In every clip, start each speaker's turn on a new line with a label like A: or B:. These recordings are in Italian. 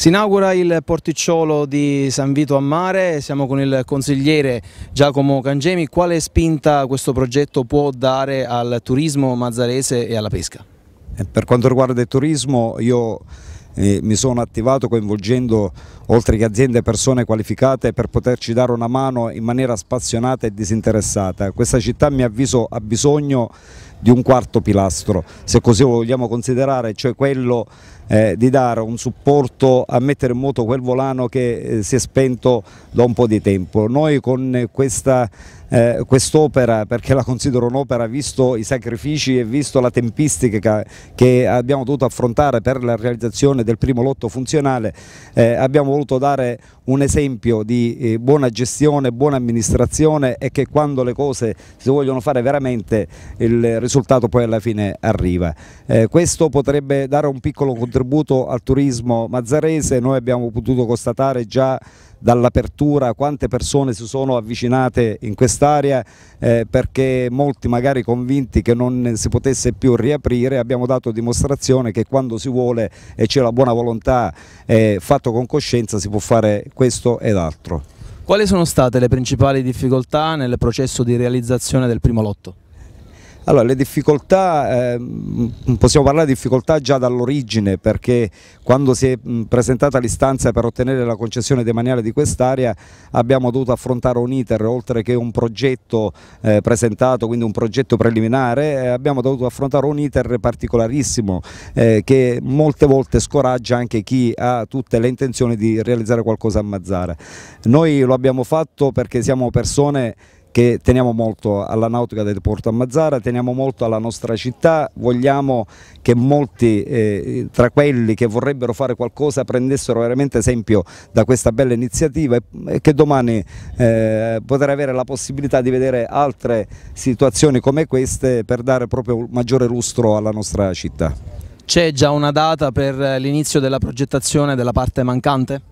A: Si inaugura il porticciolo di San Vito a Mare, siamo con il consigliere Giacomo Cangemi. Quale spinta questo progetto può dare al turismo mazzarese e alla pesca?
B: Eh, per quanto riguarda il turismo io eh, mi sono attivato coinvolgendo oltre che aziende persone qualificate per poterci dare una mano in maniera spassionata e disinteressata. Questa città mi avviso ha bisogno di un quarto pilastro, se così lo vogliamo considerare, cioè quello eh, di dare un supporto a mettere in moto quel volano che eh, si è spento da un po' di tempo. Noi con questa eh, quest'opera, perché la considero un'opera, visto i sacrifici e visto la tempistica che, abbiamo dovuto affrontare per la realizzazione del primo lotto funzionale, eh, abbiamo voluto dare un esempio di eh, buona gestione, buona amministrazione e che quando le cose si vogliono fare veramente il risultato poi alla fine arriva. Eh, questo potrebbe dare un piccolo contributo al turismo mazzarese, noi abbiamo potuto constatare già dall'apertura quante persone si sono avvicinate in quest'area eh, perché molti magari convinti che non si potesse più riaprire abbiamo dato dimostrazione che quando si vuole e c'è la buona volontà eh, fatto con coscienza si può fare questo ed altro.
A: Quali sono state le principali difficoltà nel processo di realizzazione del primo lotto?
B: Allora, le difficoltà, eh, possiamo parlare di difficoltà già dall'origine perché quando si è presentata l'istanza per ottenere la concessione demaniale di quest'area abbiamo dovuto affrontare un iter oltre che un progetto eh, presentato, quindi un progetto preliminare, eh, abbiamo dovuto affrontare un iter particolarissimo eh, che molte volte scoraggia anche chi ha tutte le intenzioni di realizzare qualcosa a Mazzara. Noi lo abbiamo fatto perché siamo persone che teniamo molto alla nautica del Porto a Mazzara, teniamo molto alla nostra città, vogliamo che molti eh, tra quelli che vorrebbero fare qualcosa prendessero veramente esempio da questa bella iniziativa e che domani eh, poter avere la possibilità di vedere altre situazioni come queste per dare proprio maggiore lustro alla nostra città.
A: C'è già una data per l'inizio della progettazione della parte mancante?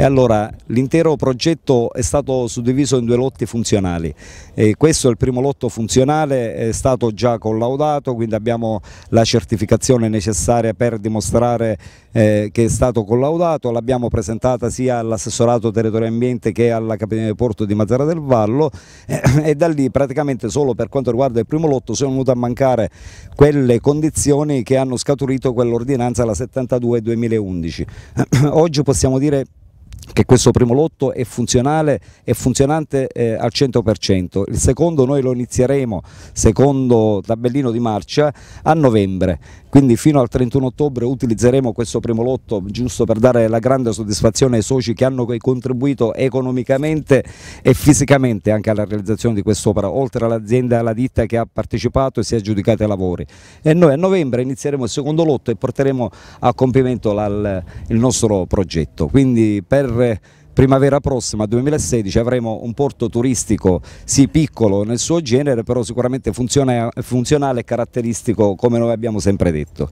B: E allora l'intero progetto è stato suddiviso in due lotti funzionali. E questo è il primo lotto funzionale, è stato già collaudato, quindi abbiamo la certificazione necessaria per dimostrare eh, che è stato collaudato, l'abbiamo presentata sia all'assessorato territorio ambiente che alla Capitaneria di Porto di Mazzara del Vallo eh, e da lì praticamente solo per quanto riguarda il primo lotto sono venute a mancare quelle condizioni che hanno scaturito quell'ordinanza la 72 2011. Oggi possiamo dire che questo primo lotto è funzionale e funzionante eh, al 100%, il secondo noi lo inizieremo, secondo tabellino di marcia, a novembre, quindi fino al 31 ottobre utilizzeremo questo primo lotto giusto per dare la grande soddisfazione ai soci che hanno contribuito economicamente e fisicamente anche alla realizzazione di quest'opera, oltre all'azienda e alla ditta che ha partecipato e si è aggiudicato ai lavori. E noi a novembre inizieremo il secondo lotto e porteremo a compimento il nostro progetto. Quindi per primavera prossima 2016 avremo un porto turistico sì piccolo nel suo genere però sicuramente funzionale e caratteristico come noi abbiamo sempre detto.